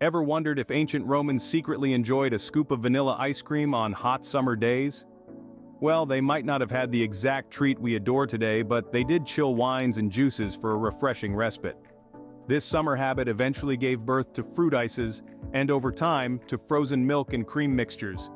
Ever wondered if ancient Romans secretly enjoyed a scoop of vanilla ice cream on hot summer days? Well, they might not have had the exact treat we adore today but they did chill wines and juices for a refreshing respite. This summer habit eventually gave birth to fruit ices, and over time, to frozen milk and cream mixtures.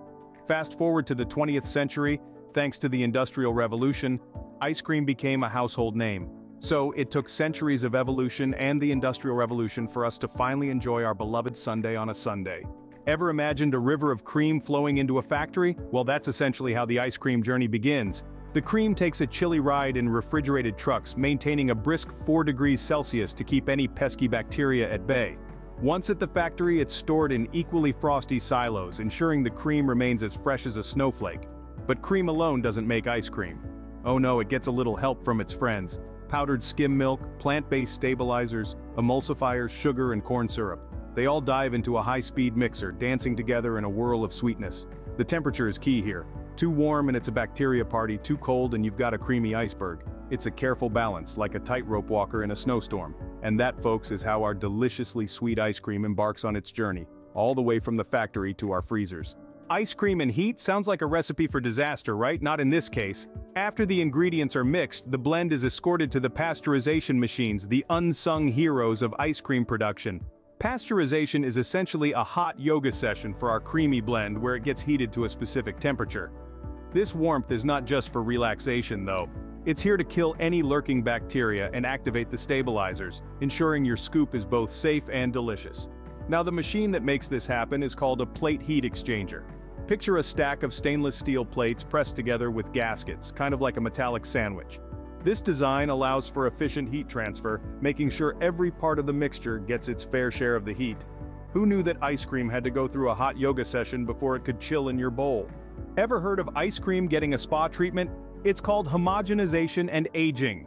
Fast forward to the 20th century, thanks to the Industrial Revolution, ice cream became a household name. So, it took centuries of evolution and the Industrial Revolution for us to finally enjoy our beloved sundae on a Sunday. Ever imagined a river of cream flowing into a factory? Well that's essentially how the ice cream journey begins. The cream takes a chilly ride in refrigerated trucks, maintaining a brisk 4 degrees Celsius to keep any pesky bacteria at bay. Once at the factory it's stored in equally frosty silos, ensuring the cream remains as fresh as a snowflake. But cream alone doesn't make ice cream. Oh no, it gets a little help from its friends. Powdered skim milk, plant-based stabilizers, emulsifiers, sugar and corn syrup. They all dive into a high-speed mixer, dancing together in a whirl of sweetness. The temperature is key here. Too warm and it's a bacteria party, too cold and you've got a creamy iceberg. It's a careful balance, like a tightrope walker in a snowstorm. And that, folks, is how our deliciously sweet ice cream embarks on its journey, all the way from the factory to our freezers. Ice cream and heat sounds like a recipe for disaster, right? Not in this case. After the ingredients are mixed, the blend is escorted to the pasteurization machines, the unsung heroes of ice cream production. Pasteurization is essentially a hot yoga session for our creamy blend where it gets heated to a specific temperature. This warmth is not just for relaxation though. It's here to kill any lurking bacteria and activate the stabilizers, ensuring your scoop is both safe and delicious. Now the machine that makes this happen is called a plate heat exchanger. Picture a stack of stainless steel plates pressed together with gaskets, kind of like a metallic sandwich. This design allows for efficient heat transfer, making sure every part of the mixture gets its fair share of the heat. Who knew that ice cream had to go through a hot yoga session before it could chill in your bowl? Ever heard of ice cream getting a spa treatment? It's called homogenization and aging.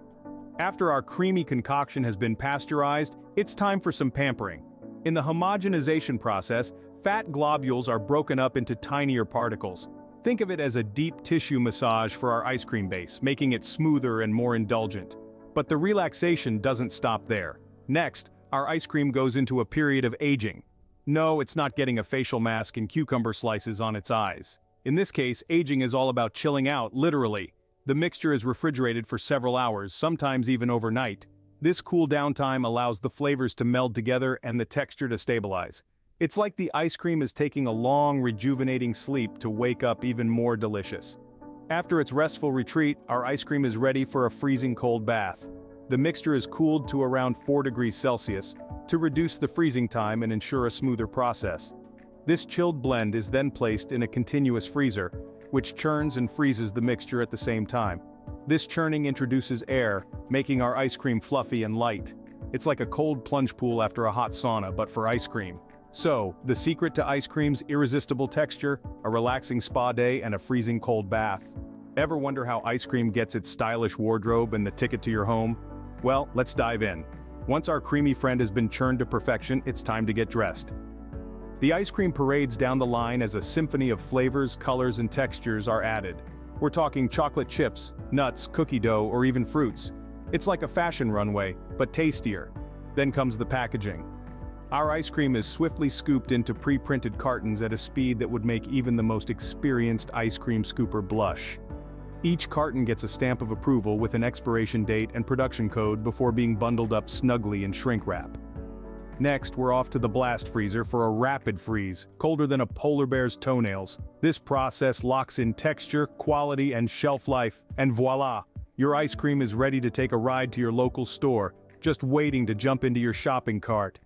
After our creamy concoction has been pasteurized, it's time for some pampering. In the homogenization process, fat globules are broken up into tinier particles. Think of it as a deep tissue massage for our ice cream base, making it smoother and more indulgent. But the relaxation doesn't stop there. Next, our ice cream goes into a period of aging. No, it's not getting a facial mask and cucumber slices on its eyes. In this case, aging is all about chilling out, literally. The mixture is refrigerated for several hours, sometimes even overnight. This cool down time allows the flavors to meld together and the texture to stabilize. It's like the ice cream is taking a long, rejuvenating sleep to wake up even more delicious. After its restful retreat, our ice cream is ready for a freezing cold bath. The mixture is cooled to around 4 degrees Celsius to reduce the freezing time and ensure a smoother process. This chilled blend is then placed in a continuous freezer, which churns and freezes the mixture at the same time. This churning introduces air, making our ice cream fluffy and light. It's like a cold plunge pool after a hot sauna but for ice cream. So, the secret to ice cream's irresistible texture, a relaxing spa day and a freezing cold bath. Ever wonder how ice cream gets its stylish wardrobe and the ticket to your home? Well, let's dive in. Once our creamy friend has been churned to perfection, it's time to get dressed. The ice cream parades down the line as a symphony of flavors, colors and textures are added. We're talking chocolate chips, nuts, cookie dough, or even fruits. It's like a fashion runway, but tastier. Then comes the packaging. Our ice cream is swiftly scooped into pre-printed cartons at a speed that would make even the most experienced ice cream scooper blush. Each carton gets a stamp of approval with an expiration date and production code before being bundled up snugly in shrink wrap. Next, we're off to the blast freezer for a rapid freeze, colder than a polar bear's toenails. This process locks in texture, quality, and shelf life, and voila! Your ice cream is ready to take a ride to your local store, just waiting to jump into your shopping cart.